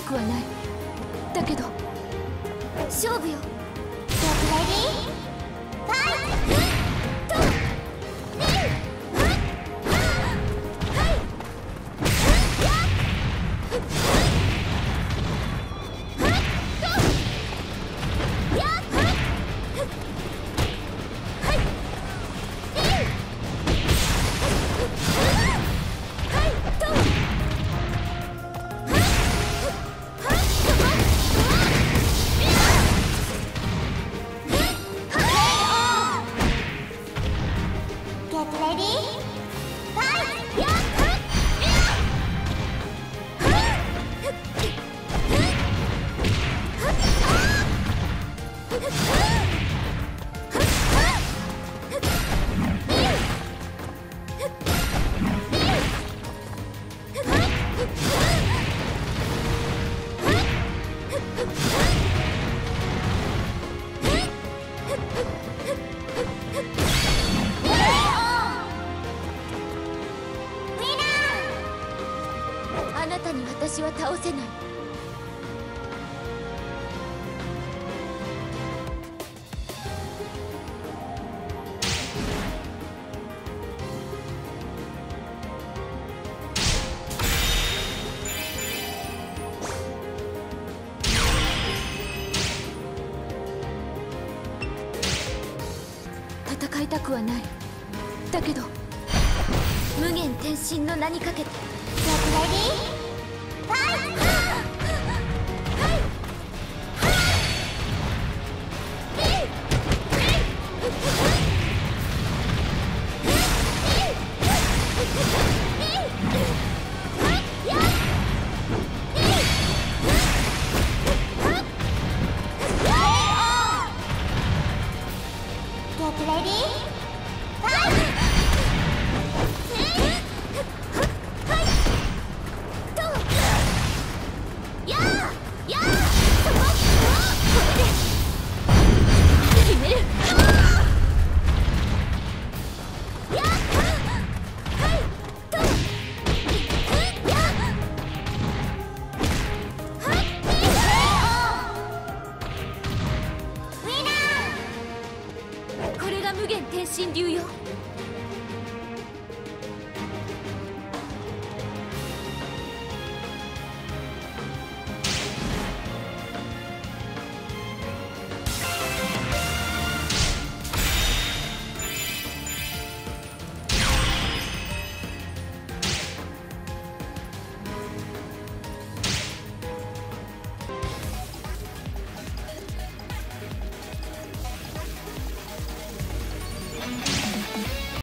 くはない。だけど勝負よ。レディーファイトなたに私は倒せない戦いたくはないだけど無限転身の名にかけて Get ready? Fight! Get ready? Fight! 天神流よ。